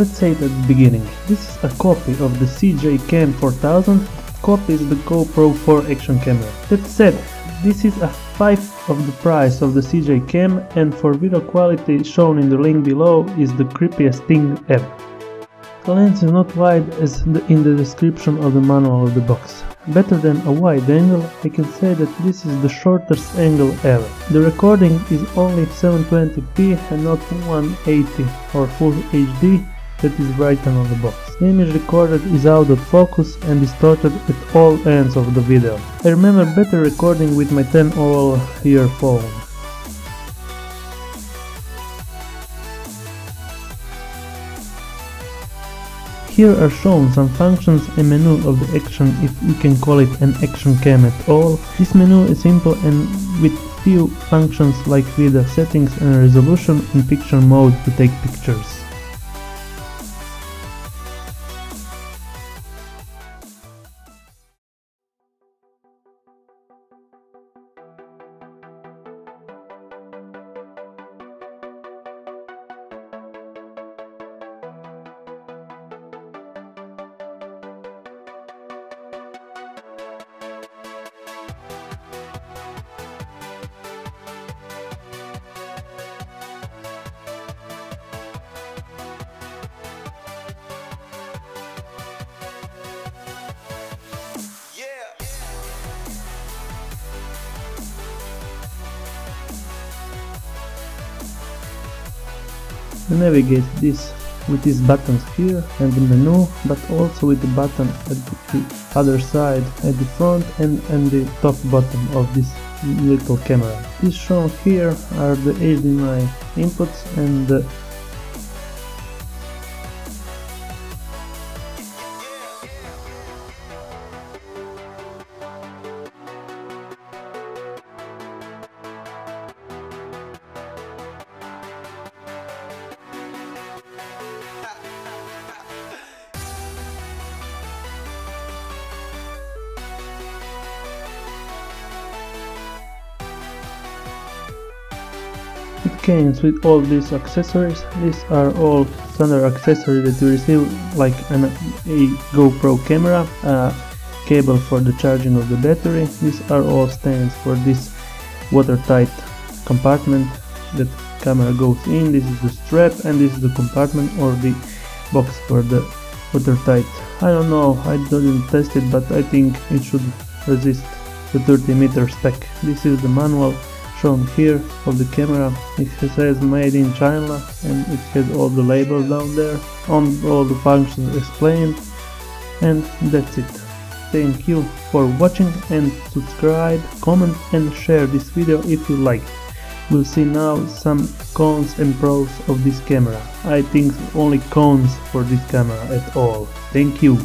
Let's say it at the beginning. This is a copy of the SJ Cam 4000, copies the GoPro 4 action camera. That said, this is a fifth of the price of the SJ Cam and for video quality shown in the link below is the creepiest thing ever. The lens is not wide as in the description of the manual of the box. Better than a wide angle, I can say that this is the shortest angle ever. The recording is only 720p and not 180 or full HD that is written on the box. The image recorded is out of focus and distorted at all ends of the video. I remember better recording with my 10 all year phone. Here are shown some functions and menu of the action if we can call it an action cam at all. This menu is simple and with few functions like video settings and resolution and picture mode to take pictures. Navigate this with these buttons here and the menu but also with the button at the other side at the front and, and the top bottom of this little camera. These shown here are the HDMI inputs and the It comes with all these accessories. These are all standard accessories that you receive like an, a GoPro camera, a cable for the charging of the battery. These are all stands for this watertight compartment that camera goes in. This is the strap and this is the compartment or the box for the watertight. I don't know, I didn't test it but I think it should resist the 30 meter spec. This is the manual shown here of the camera. It says made in China and it has all the labels down there on all the functions explained. And that's it. Thank you for watching and subscribe comment and share this video if you liked we'll see now some cons and pros of this camera. I think only cons for this camera at all. Thank you